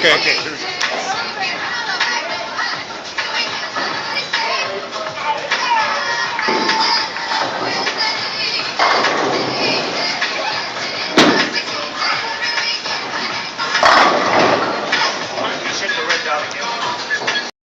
Okay. Okay.